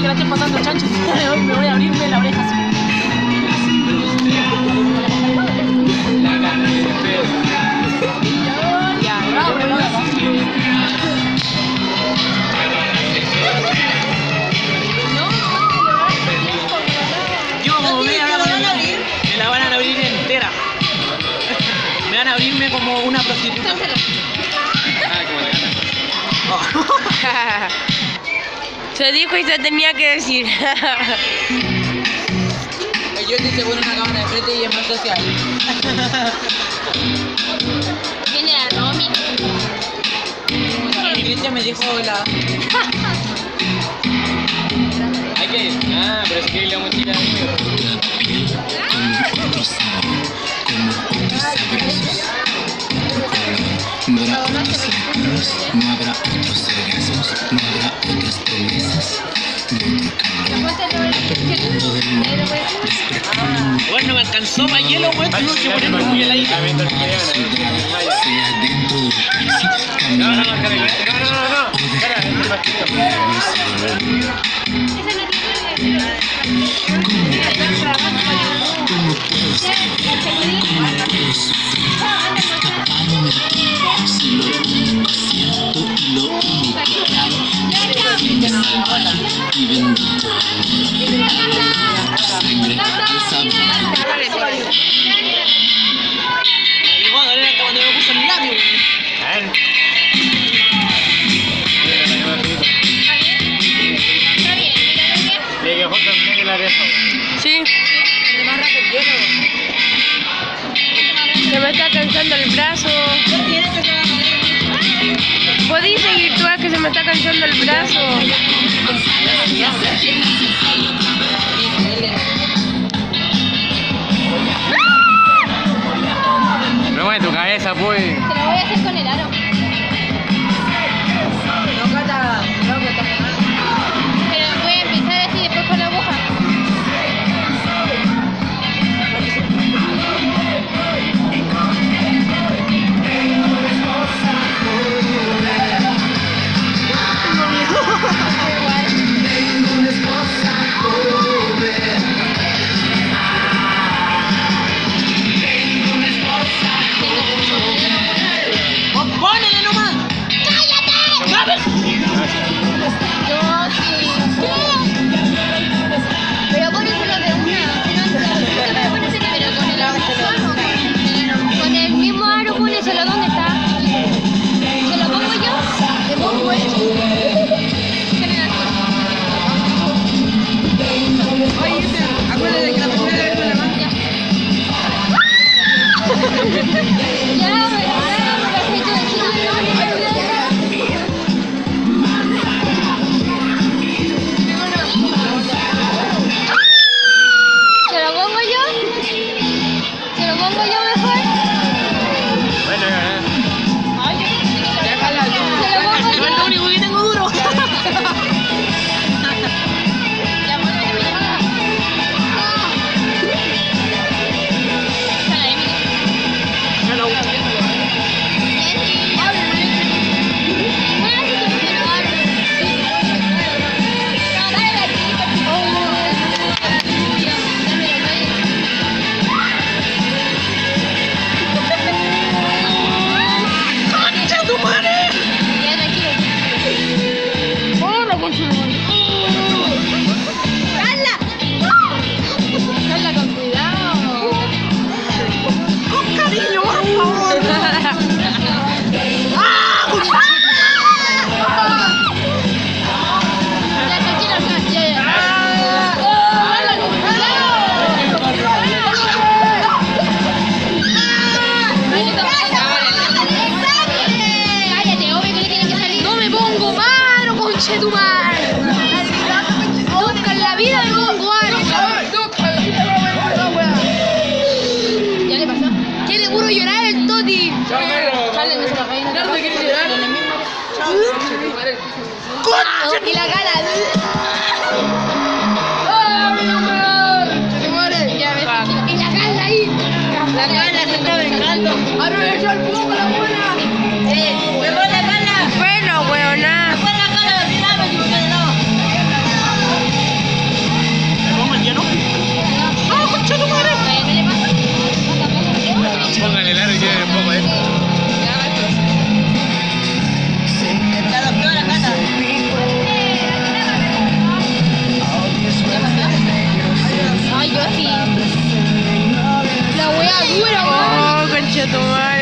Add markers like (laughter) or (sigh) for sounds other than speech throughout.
que la estoy pasando chancho. Hoy me voy a abrirme la oreja así. La de despedir. Ya, bravo, me lo voy a como me ¿Te van a abrir? me la van a abrir entera. Me van a abrirme como una prostituta. Ah, como la gana. Se dijo y se tenía que decir. Yo estoy seguro en una cámara de frente y es más social. Viene la Romy. Y Cristian me dijo hola. (laughs) Hay que. Ah, pero le damos chica de no habrá otros orgasmos, no habrá otras promesas, Bueno, me alcanzó para hielo, que ponerme muy No, no, no, no, no, no, Se me está cansando el brazo. ¿Podéis seguir tú a que se me está cansando el brazo? Mueve tu cabeza, pues. Te lo voy a hacer con el aro. Y la cara. Ya ves, Y la cara ahí. La gana se está vengando. Aprovecho el Tchau,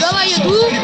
Давай иду.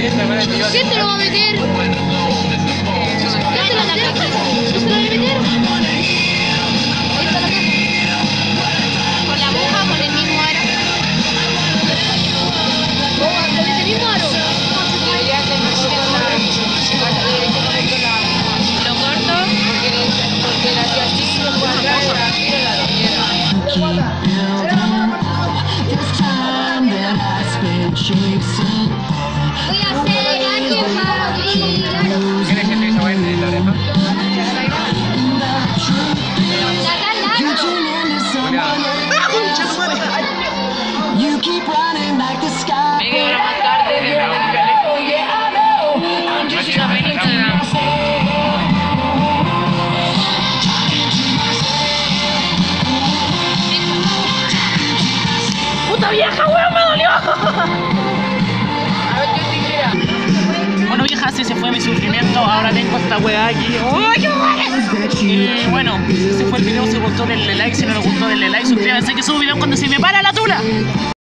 Sí, te lo va a meter. Media hora tarde de ¡Puta vieja, weón! ¡Me dolió! Bueno vieja, así se fue mi sufrimiento, ahora tengo esta weá aquí. ¡Uy, qué Y bueno, ese fue el video, si gustó denle like, si no les gustó denle like, suscríbanse que subo cuando se me para la tula.